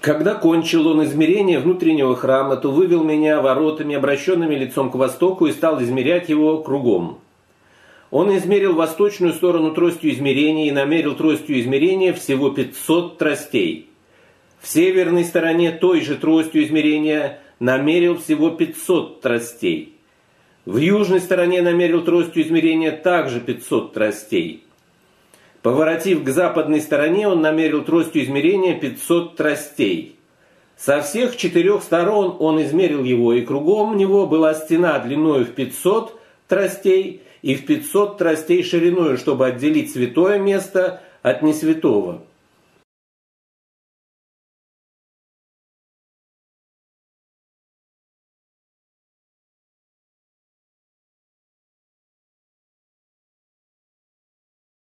Когда кончил он измерение внутреннего храма, то вывел меня воротами, обращенными лицом к востоку, и стал измерять его кругом. Он измерил восточную сторону тростью измерения и намерил тростью измерения всего 500 тростей. В северной стороне той же тростью измерения намерил всего 500 тростей. В южной стороне намерил тростью измерения также 500 тростей. Поворотив к западной стороне, он намерил тростью измерения 500 тростей. Со всех четырех сторон он измерил его, и кругом него была стена длиною в 500 тростей и в 500 тростей шириною, чтобы отделить святое место от несвятого.